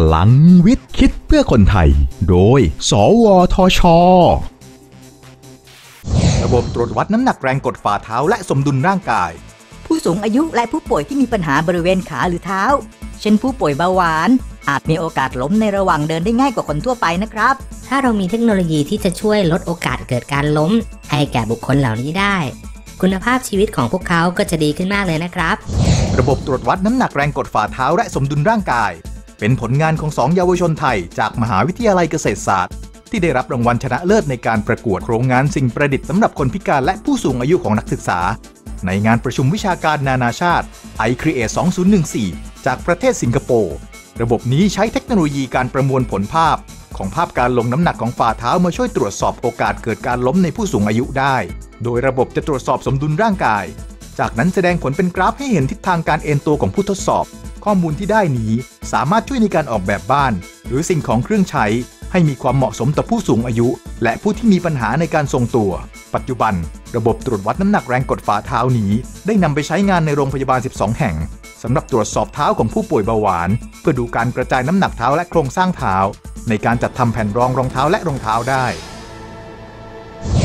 พลังวิทย์คิดเพื่อคนไทย โดย สวทช ระบบตรวจวัดน้ำหนักแรงกดฝ่าเท้าและสมดุลร่างกาย ผู้สูงอายุและผู้ป่วยที่มีปัญหาบริเวณขาหรือเท้า เช่นผู้ป่วยเบาหวาน อาจมีโอกาสล้มในระหว่างเดินได้ง่ายกว่าคนทั่วไปนะครับ ถ้าเรามีเทคโนโลยีที่จะช่วยลดโอกาสเกิดการล้ม ให้แก่บุคคลเหล่านี้ได้ คุณภาพชีวิตของพวกเขาก็จะดีขึ้นมากเลยนะครับ ระบบตรวจวัดน้ำหนักแรงกดฝ่าเท้าและสมดุลร่างกาย เป็นผลงานของสองเยาวชนไทย จากมหาวิทยาลัยเกษตรศาสตร์ ที่ได้รับรางวัลชนะเลิศในการประกวดโครงงานสิ่งประดิษฐ์สำหรับคนพิการและผู้สูงอายุของนักศึกษา ในงานประชุมวิชาการนานาชาติ iCreate 2014 จากประเทศสิงคโปร์ระบบนี้ใช้เทคโนโลยีการประมวลผลภาพ ของภาพการลงน้ำหนักของฝ่าเท้ามาช่วยตรวจสอบโอกาสเกิดการล้มในผู้สูงอายุได้ โดยระบบจะตรวจสอบสมดุลร่างกาย จากนั้นแสดงผลเป็นกราฟให้เห็นทิศทางการเอนตัวของผู้ทดสอบ ข้อมูลที่ได้นี้ สามารถช่วยในการออกแบบบ้าน หรือสิ่งของเครื่องใช้ ให้มีความเหมาะสมต่อผู้สูงอายุ และผู้ที่มีปัญหาในการทรงตัว ปัจจุบัน ระบบตรวจวัดน้ำหนักแรงกดฝ่าเท้านี้ ได้นำไปใช้งานในโรงพยาบาล 12 แห่งสำหรับตรวจสอบเท้าของผู้ป่วยเบาหวาน เพื่อดูการกระจายน้ำหนักเท้าและโครงสร้างเท้า ในการจัดทำแผ่นรองรองเท้าและรองเท้าได้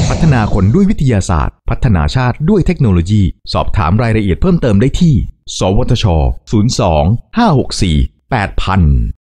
พัฒนาคนด้วยวิทยาศาสตร์ พัฒนาชาติด้วยเทคโนโลยี สอบถามรายละเอียดเพิ่มเติมได้ที่ สวทช 02 564 8000